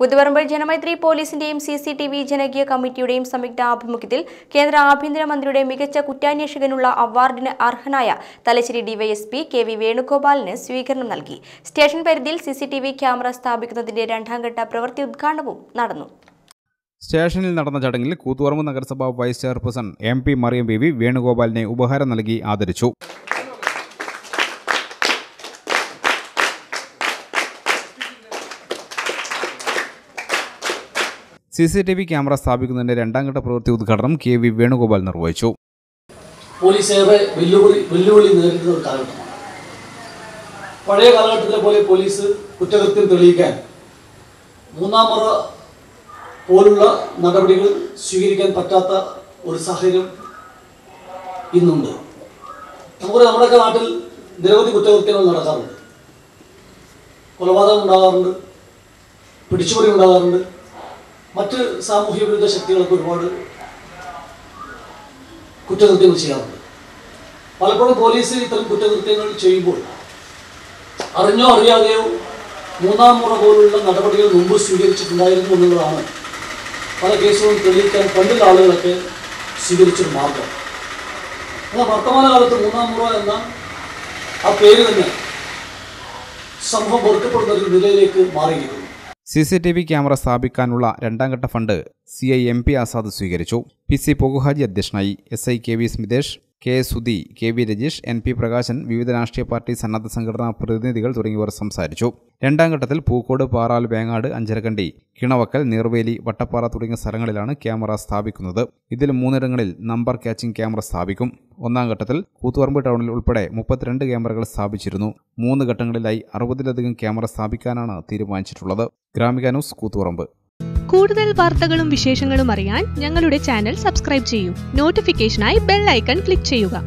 കുതിവറമ്പിൽ ജനമൈത്രി പോലീസിന്റെയും C C T V ജനകീയ കമ്മിറ്റിയുടെയും സംയുക്ത ആഭിമുഖ്യത്തിൽ കേന്ദ്ര ആഭ്യന്തരമന്ത്രിയുടെ മികച്ച കുറ്റാന്വേഷകനുള്ള അവാർഡിന് അർഹനായ തലശ്ശേരി ഡിവൈഎസ്പി കെ വി വേണുഗോപാലിന് സ്വീകരണം നൽകി. സ്റ്റേഷൻ പരിധിയിൽ C C T V camera സ്ഥാപിക്കുന്നതിന്റെ രണ്ടാംഘട്ട പ്രവൃത്തി ഉദ്ഘാടനവും നടന്നു. സ്റ്റേഷനിൽ നടന്ന ചടങ്ങിൽ കൂത്തുപറമ്പ് നഗരസഭാ vice chairperson M P Mariyam B V വേണുഗോപാലിനെ ഉപഹാരം നൽകി ആദരിച്ചു. C C T V camera സ്ഥാപിക്കുന്നതിന്റെ രണ്ടാംഘട്ട പ്രവൃത്തി ഉദ്ഘാടനം കെ വി വേണുഗോപാൽ നിർവഹിച്ചു. പോലീസ് ഏറെ വെല്ലുവിളി വെല്ലുവിളി നേരിടുന്ന ഒരു കാലഘട്ടമാണ്. പഴയ കാലഘട്ടത്തിലെ പോലെ പോലീസ് കുറ്റകൃത്യം തെളിയിക്കാൻ മൂന്നാം മുറ പോലുള്ള നടപടികൾ സ്വീകരിക്കാൻ പറ്റാത്ത ഒരു സാഹചര്യം ഇന്നുണ്ട്. നമുക്ക് നമ്മുടെയൊക്കെ നാട്ടിൽ നിരവധി കുറ്റകൃത്യങ്ങൾ നടക്കാറുണ്ട്. കൊലപാതകം ഉണ്ടാകാറുണ്ട് പിടിച്ചുപറി ഉണ്ടാകാറുണ്ട്. മറ്റ് സാമൂഹ്യ വിരുദ്ധ ശക്തികളൊക്കെ ഒരുപാട് കുറ്റകൃത്യങ്ങൾ ചെയ്യാറുണ്ട്. പലപ്പോഴും പോലീസ് ഇത്തരം കുറ്റകൃത്യങ്ങൾ ചെയ്യുമ്പോൾ അറിഞ്ഞോ അറിയാതെയോ മൂന്നാം മുറ പോലുള്ള നടപടികൾ മുമ്പ് സ്വീകരിച്ചിട്ടുണ്ടായിരുന്നു എന്നുള്ളതാണ് പല കേസുകളും തെളിയിക്കാൻ പണ്ടുള്ള ആളുകളൊക്കെ സ്വീകരിച്ചൊരു മാർഗം. എന്നാൽ വർത്തമാനകാലത്ത് മൂന്നാം മുറ എന്ന ആ പേര് തന്നെ സംഭവം വെറുക്കപ്പെടുന്ന ഒരു നിലയിലേക്ക് മാറിയിരിക്കുന്നു. C C T V camera സ്ഥാപിക്കാനുള്ള രണ്ടാംഘട്ട fund C I M P Azad സ്വീകരിച്ചു. പി സി പൊഗുഹാജി അധ്യക്ഷനായി. S I K V Smithesh K Sudhi K V Rajeesh N P Prakashan വിവിധ രാഷ്ട്രീയ പാർട്ടി സന്നദ്ധ സംഘടനാ പ്രതിനിധികൾ തുടങ്ങിയവർ സംസാരിച്ചു. രണ്ടാം ഘട്ടത്തിൽ പൂക്കോട് പാറാൽ വേങ്ങാട് അഞ്ചരക്കണ്ടി കിണവക്കൽ നീർവേലി വട്ടപ്പാറ തുടങ്ങിയ സ്ഥലങ്ങളിലാണ് ക്യാമറ സ്ഥാപിക്കുന്നത്. ഇതിൽ മൂന്നിടങ്ങളിൽ നമ്പർ ക്യാച്ചിംഗ് ക്യാമറ സ്ഥാപിക്കും. ഒന്നാം ഘട്ടത്തിൽ കൂത്തുപറമ്പ് ടൗണിൽ ഉൾപ്പെടെ മുപ്പത്തിരണ്ട് ക്യാമറകൾ സ്ഥാപിച്ചിരുന്നു. മൂന്ന് ഘട്ടങ്ങളിലായി അറുപതിലധികം ക്യാമറ സ്ഥാപിക്കാനാണ് തീരുമാനിച്ചിട്ടുള്ളത്. ഗ്രാമിക ന്യൂസ് കൂത്തുപറമ്പ്. കൂടുതൽ വാർത്തകളും വിശേഷങ്ങളും അറിയാൻ ഞങ്ങളുടെ ചാനൽ സബ്സ്ക്രൈബ് ചെയ്യൂ. നോട്ടിഫിക്കേഷനായി ബെൽ ഐക്കൺ ക്ലിക്ക് ചെയ്യുക.